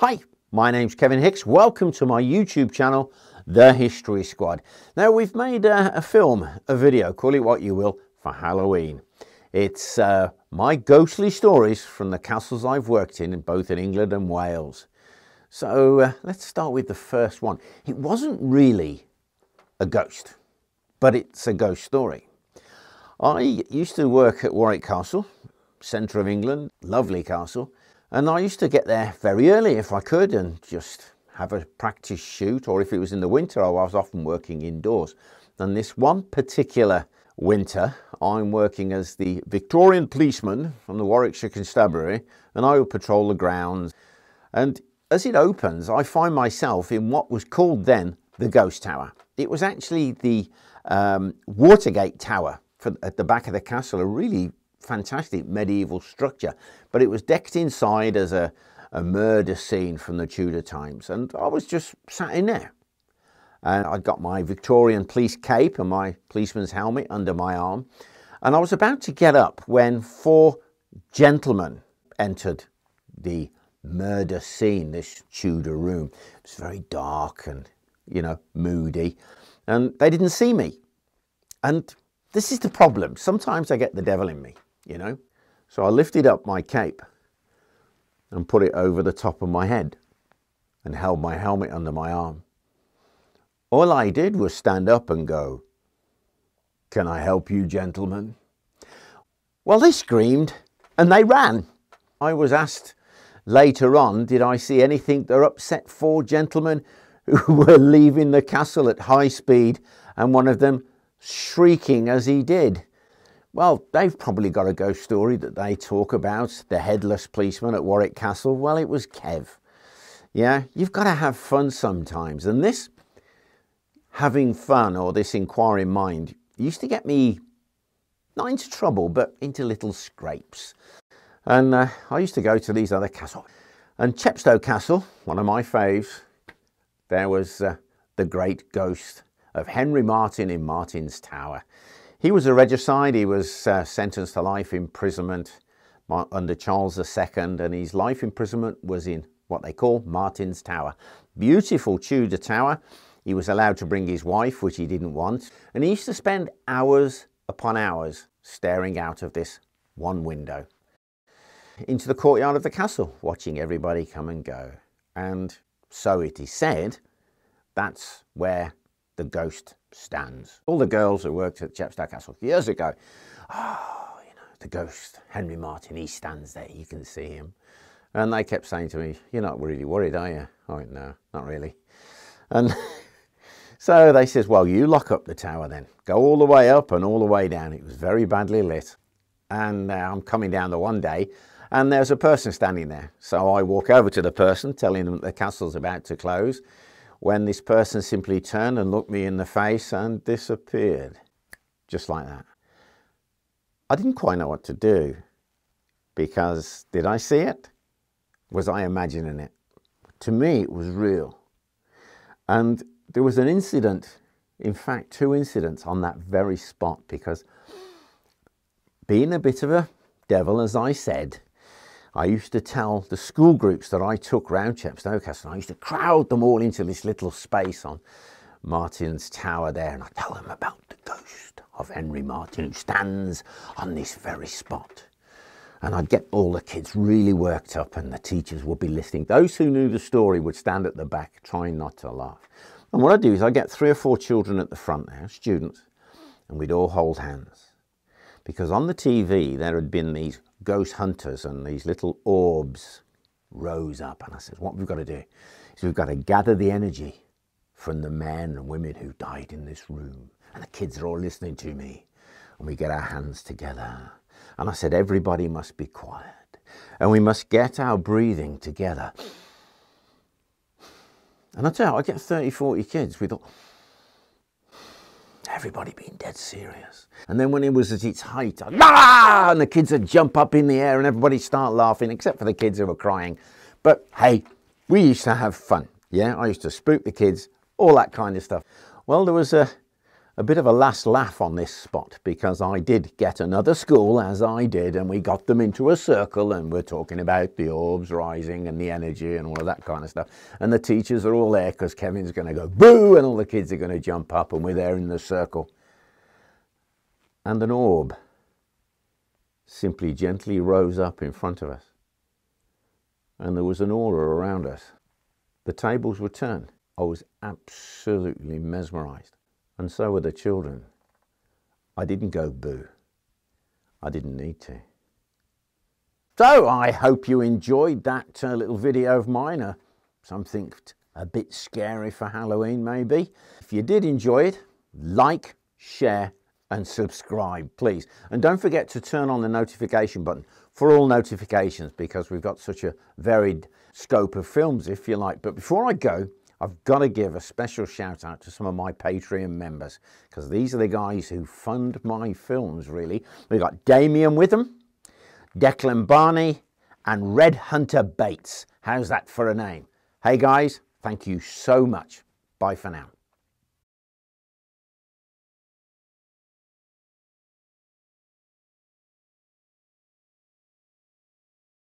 Hi, my name's Kevin Hicks. Welcome to my YouTube channel, The History Squad. Now, we've made a, a film, a video, call it what you will, for Halloween. It's uh, my ghostly stories from the castles I've worked in, both in England and Wales. So uh, let's start with the first one. It wasn't really a ghost, but it's a ghost story. I used to work at Warwick Castle, centre of England, lovely castle, and I used to get there very early if I could and just have a practice shoot, or if it was in the winter, I was often working indoors. And this one particular winter, I'm working as the Victorian policeman from the Warwickshire Constabulary, and I would patrol the grounds. And as it opens, I find myself in what was called then the Ghost Tower. It was actually the um, Watergate Tower for, at the back of the castle, a really fantastic medieval structure, but it was decked inside as a, a murder scene from the Tudor times. And I was just sat in there. And I'd got my Victorian police cape and my policeman's helmet under my arm. And I was about to get up when four gentlemen entered the murder scene, this Tudor room. It was very dark and, you know, moody. And they didn't see me. And this is the problem. Sometimes I get the devil in me, you know. So I lifted up my cape and put it over the top of my head and held my helmet under my arm. All I did was stand up and go, Can I help you, gentlemen? Well, they screamed and they ran. I was asked later on, did I see anything that upset four gentlemen who were leaving the castle at high speed and one of them shrieking as he did? Well, they've probably got a ghost story that they talk about, the headless policeman at Warwick Castle. Well, it was Kev. Yeah, you've got to have fun sometimes. And this having fun or this inquiring mind used to get me not into trouble, but into little scrapes. And uh, I used to go to these other castles. And Chepstow Castle, one of my faves, there was uh, the great ghost of Henry Marten in Marten's Tower. He was a regicide. He was uh, sentenced to life imprisonment under Charles II, and his life imprisonment was in what they call Marten's Tower. Beautiful Tudor tower. He was allowed to bring his wife, which he didn't want, and he used to spend hours upon hours staring out of this one window into the courtyard of the castle, watching everybody come and go. And so it is said, that's where the ghost stands. All the girls who worked at Chepstow Castle years ago, oh, you know, the ghost, Henry Marten, he stands there, you can see him. And they kept saying to me, you're not really worried, are you? I went, no, not really. And So they says, well, you lock up the tower then. Go all the way up and all the way down. It was very badly lit. And uh, I'm coming down the one day and there's a person standing there. So I walk over to the person, telling them the castle's about to close, when this person simply turned and looked me in the face and disappeared. Just like that. I didn't quite know what to do because did I see it? Was I imagining it? To me, it was real. And there was an incident, in fact, two incidents on that very spot because being a bit of a devil, as I said, I used to tell the school groups that I took round Chepstow I used to crowd them all into this little space on Marten's Tower there, and I tell them about the ghost of Henry Marten who stands on this very spot. And I'd get all the kids really worked up, and the teachers would be listening. Those who knew the story would stand at the back, trying not to laugh. And what I do is I get three or four children at the front there, students, and we'd all hold hands. Because on the TV, there had been these ghost hunters and these little orbs rose up. And I said, what we've got to do is we've got to gather the energy from the men and women who died in this room. And the kids are all listening to me. And we get our hands together. And I said, everybody must be quiet. And we must get our breathing together. And I tell you, I get 30, 40 kids with everybody being dead serious. And then when it was at its height, ah! and the kids would jump up in the air and everybody start laughing, except for the kids who were crying. But hey, we used to have fun. Yeah, I used to spook the kids, all that kind of stuff. Well, there was a, a bit of a last laugh on this spot because I did get another school as I did and we got them into a circle and we're talking about the orbs rising and the energy and all of that kind of stuff and the teachers are all there because Kevin's going to go boo and all the kids are going to jump up and we're there in the circle and an orb simply gently rose up in front of us and there was an aura around us. The tables were turned. I was absolutely mesmerized and so were the children. I didn't go boo. I didn't need to. So I hope you enjoyed that uh, little video of mine, uh, something a bit scary for Halloween maybe. If you did enjoy it, like, share and subscribe please. And don't forget to turn on the notification button for all notifications because we've got such a varied scope of films if you like. But before I go, I've got to give a special shout out to some of my Patreon members because these are the guys who fund my films, really. We've got Damien Witham, Declan Barney, and Red Hunter Bates. How's that for a name? Hey guys, thank you so much. Bye for now.